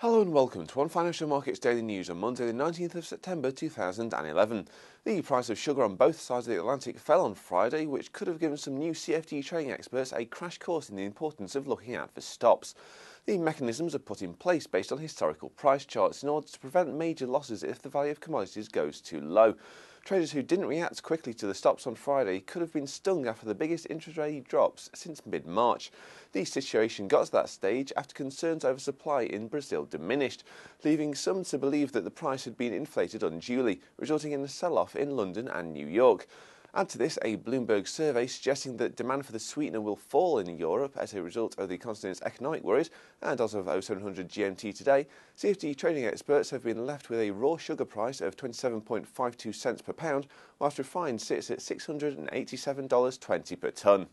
Hello and welcome to One Financial Markets Daily News on Monday, the 19th of September 2011. The price of sugar on both sides of the Atlantic fell on Friday, which could have given some new CFD trading experts a crash course in the importance of looking out for stops. The mechanisms are put in place based on historical price charts in order to prevent major losses if the value of commodities goes too low. Traders who didn't react quickly to the stops on Friday could have been stung after the biggest intraday drops since mid March. The situation got to that stage after concerns over supply in Brazil diminished, leaving some to believe that the price had been inflated unduly, resulting in a sell off in London and New York. Add to this a Bloomberg survey suggesting that demand for the sweetener will fall in Europe as a result of the continent's economic worries, and as of 0700 GMT today, CFD trading experts have been left with a raw sugar price of 27.52 cents per pound, whilst refined sits at $687.20 per tonne.